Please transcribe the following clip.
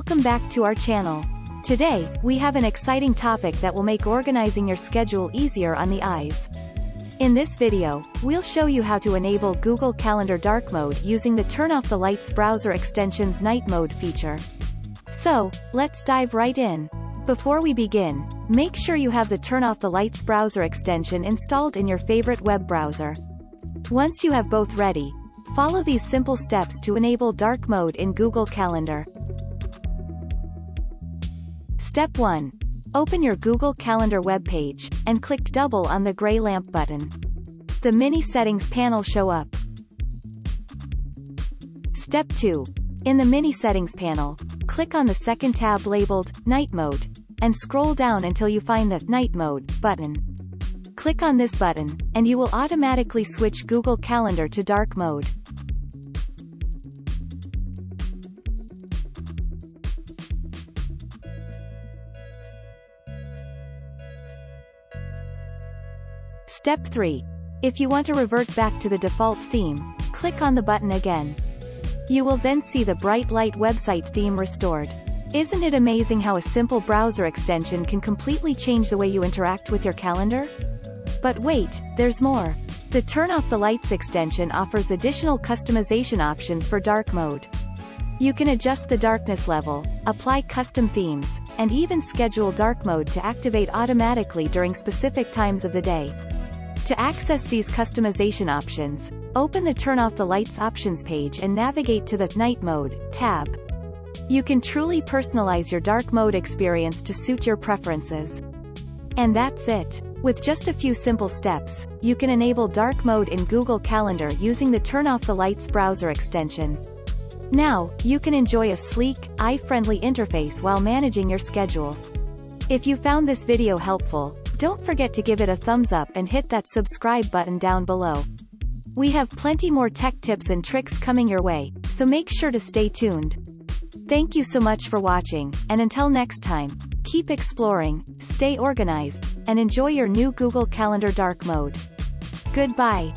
Welcome back to our channel. Today, we have an exciting topic that will make organizing your schedule easier on the eyes. In this video, we'll show you how to enable Google Calendar Dark Mode using the Turn Off the Lights browser extension's Night Mode feature. So, let's dive right in. Before we begin, make sure you have the Turn Off the Lights browser extension installed in your favorite web browser. Once you have both ready, follow these simple steps to enable dark mode in Google Calendar. Step 1. Open your Google Calendar webpage, and click double on the gray lamp button. The mini settings panel show up. Step 2. In the mini settings panel, click on the second tab labeled Night Mode, and scroll down until you find the Night Mode button. Click on this button, and you will automatically switch Google Calendar to dark mode. Step 3. If you want to revert back to the default theme, click on the button again. You will then see the bright light website theme restored. Isn't it amazing how a simple browser extension can completely change the way you interact with your calendar? But wait, there's more. The Turn Off the Lights extension offers additional customization options for dark mode. You can adjust the darkness level, apply custom themes, and even schedule dark mode to activate automatically during specific times of the day. To access these customization options, open the Turn Off the Lights options page and navigate to the Night Mode tab. You can truly personalize your dark mode experience to suit your preferences. And that's it. With just a few simple steps, you can enable dark mode in Google Calendar using the Turn Off the Lights browser extension. Now, you can enjoy a sleek, eye-friendly interface while managing your schedule. If you found this video helpful, don't forget to give it a thumbs up and hit that subscribe button down below. We have plenty more tech tips and tricks coming your way, so make sure to stay tuned. Thank you so much for watching, and until next time, keep exploring, stay organized, and enjoy your new Google Calendar dark mode. Goodbye.